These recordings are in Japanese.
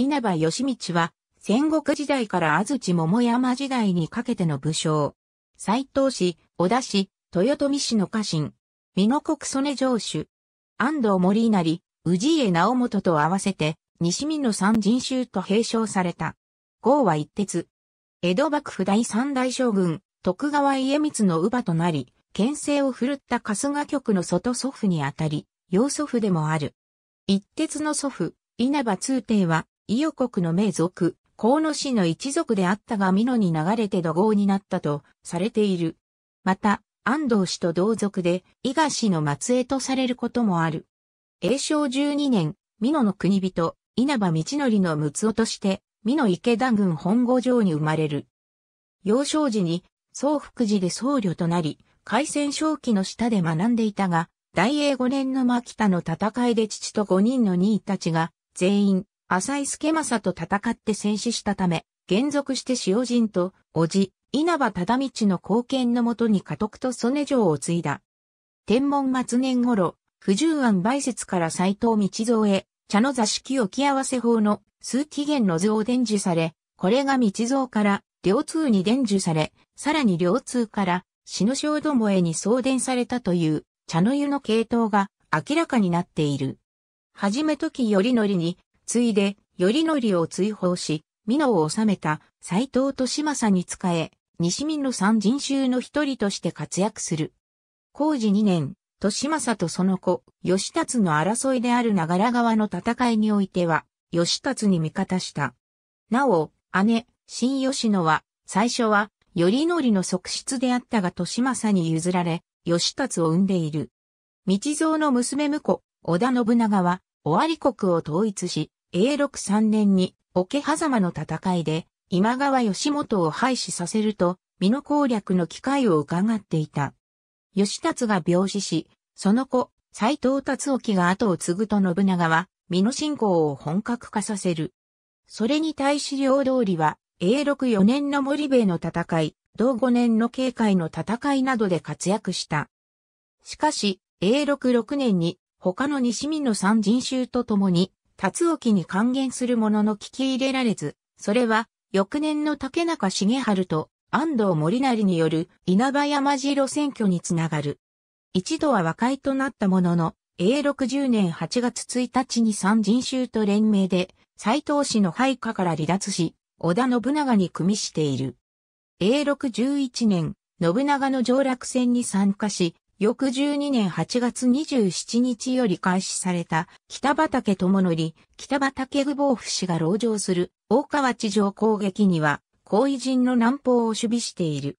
稲葉義道は、戦国時代から安土桃山時代にかけての武将。斎藤氏、小田氏、豊臣氏の家臣。美濃国曽根城主。安藤森稲荷氏家直元と合わせて、西美濃三人衆と並称された。号は一徹。江戸幕府第三代将軍、徳川家光の乳母となり、県政を振るった春日局の外祖父にあたり、養祖父でもある。一徹の祖父、稲葉通帝は、伊予国の名族、河野氏の一族であったが美濃に流れて土豪になったとされている。また、安藤氏と同族で、伊賀氏の末裔とされることもある。永正12年、美濃の国人、稲葉道則の六つとして、美濃池田郡本郷城に生まれる。幼少時に、総福寺で僧侶となり、海戦正気の下で学んでいたが、大英五年の牧田の戦いで父と五人の兄たちが、全員、浅井助政と戦って戦死したため、現属して塩人と、叔父、稲葉忠道の貢献のもとに家督と曽根城を継いだ。天文末年頃、不十案梅雪から斎藤道蔵へ、茶の座敷置き合わせ法の数期限の図を伝授され、これが道蔵から両通に伝授され、さらに両通から死の小どもへに送電されたという茶の湯の系統が明らかになっている。はじめ時頼則に、ついで頼則を追放し、美濃を治めた斎藤利政に仕え、西民の三人衆の一人として活躍する。工事二年、利政とその子、義達の争いである長良川の戦いにおいては、義達に味方した。なお、姉、新吉野は、最初は、頼則の側室であったが利政に譲られ、義達を生んでいる。道蔵の娘婿、織田信長は、尾張国を統一し、永禄三年に、桶狭間の戦いで、今川義元を廃止させると、美濃攻略の機会を伺っていた。義達が病死し、その子、斎藤達興が後を継ぐと信長は、美濃侵攻を本格化させる。それに対し両通りは、永禄4年の森兵衛の戦い、同5年の警戒の戦いなどで活躍した。しかし、永禄6年に、他の西見の三人衆と共に、達興に還元するものの聞き入れられず、それは、翌年の竹中重春と安藤森成による稲葉山城選挙につながる。一度は和解となったものの、永禄10年8月1日に三人衆と連名で、斎藤氏の配下から離脱し、織田信長に組みしている。永禄11年、信長の上洛戦に参加し、翌12年8月27日より開始された北畠智則、北畠具房府氏が籠城する大川地上攻撃には後遺人の南方を守備している。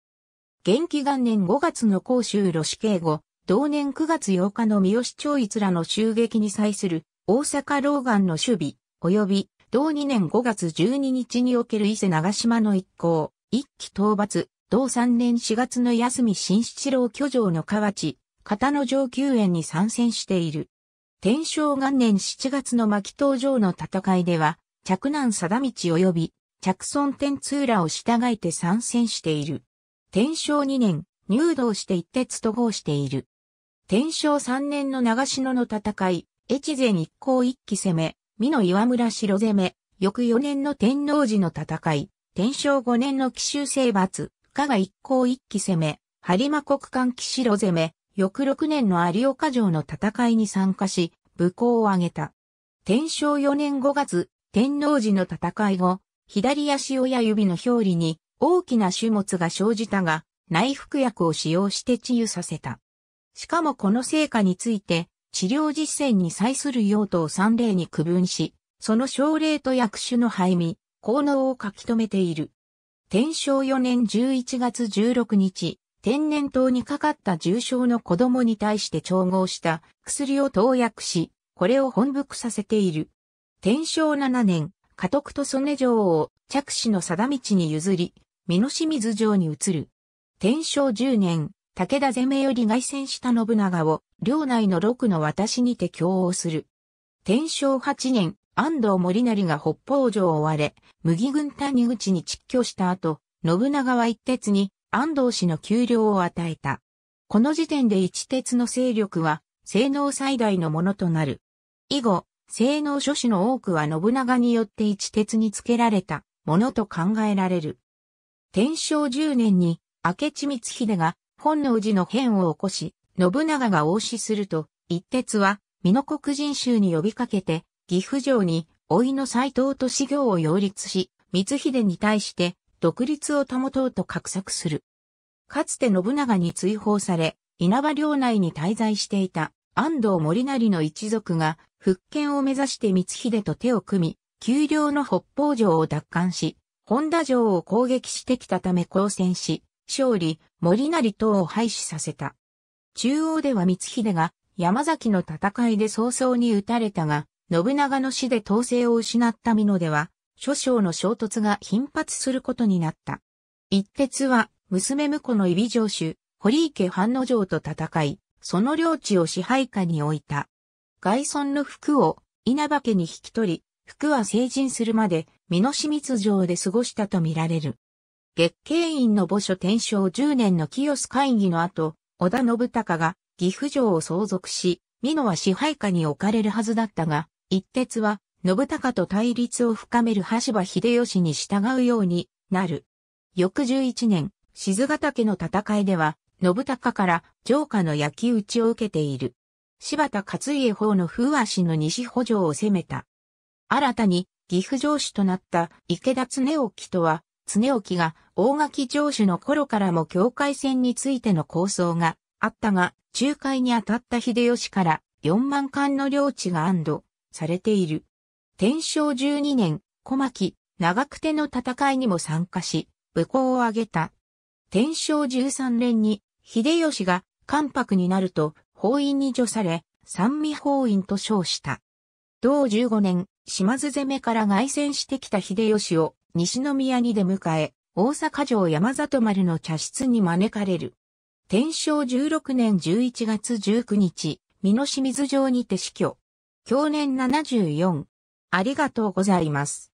元気元年5月の甲州ロシ警後、同年9月8日の三好長逸らの襲撃に際する大阪老眼の守備、及び同2年5月12日における伊勢長島の一行、一期討伐、同3年4月の安見新七郎居城の河内、片野上級園に参戦している。天正元年7月の牧東城の戦いでは、着南貞道及び着村天通らを従えて参戦している。天正2年、入道して一徹と合している。天正3年の長篠の戦い、越前一行一騎攻め、美濃岩村城攻め、翌4年の天皇寺の戦い、天正5年の奇襲征伐、加賀一行一騎攻め、播磨国間騎城攻め、翌6年の有岡城の戦いに参加し、武功を挙げた。天正4年5月、天皇寺の戦い後、左足親指の表裏に大きな種物が生じたが、内服薬を使用して治癒させた。しかもこの成果について、治療実践に際する用途を3例に区分し、その症例と薬種の配味、効能を書き留めている。天正4年11月16日、天然痘にかかった重症の子供に対して調合した薬を投薬し、これを本腹させている。天正7年、家督と曽根城を着手の定道に譲り、美濃清水城に移る。天正10年、武田攻めより外戦した信長を、領内の六の私にて共応する。天正8年、安藤森成が北方城を追われ、麦軍谷口に窒居した後、信長は一鉄に安藤氏の給料を与えた。この時点で一鉄の勢力は、性能最大のものとなる。以後、性能書士の多くは信長によって一鉄につけられたものと考えられる。天正10年に明智光秀が本能寺の変を起こし、信長が応死すると、一鉄は美濃国人衆に呼びかけて、岐阜城に老いの斎藤と修行を擁立し、光秀に対して独立を保とうと画策する。かつて信長に追放され、稲葉領内に滞在していた安藤森成の一族が復権を目指して光秀と手を組み、丘陵の北方城を奪還し、本田城を攻撃してきたため交戦し、勝利、森成等を廃止させた。中央では光秀が山崎の戦いで早々に撃たれたが、信長の死で統制を失った美濃では、諸将の衝突が頻発することになった。一徹は、娘婿の伊備城主、堀池藩の城と戦い、その領地を支配下に置いた。外村の服を稲葉家に引き取り、服は成人するまで、美濃清水城で過ごしたとみられる。月経院の墓所天正10年の清須会議の後、織田信孝が岐阜城を相続し、美濃は支配下に置かれるはずだったが、一徹は信孝と対立を深める羽柴秀吉に従うようになる。翌11年、静ヶ岳の戦いでは、信孝から城下の焼き討ちを受けている。柴田勝家方の風足の西補助を攻めた。新たに岐阜城主となった池田恒興とは、恒興が大垣城主の頃からも境界線についての構想があったが、仲介に当たった秀吉から4万貫の領地が安堵されている。天正12年、小牧、長久手の戦いにも参加し、武功を挙げた。天正13年に、秀吉が関白になると、法院に除され、三味法院と称した。同15年、島津攻めから外戦してきた秀吉を西宮に出迎え、大阪城山里丸の茶室に招かれる。天正16年11月19日、美濃清水城にて死去。去年74。ありがとうございます。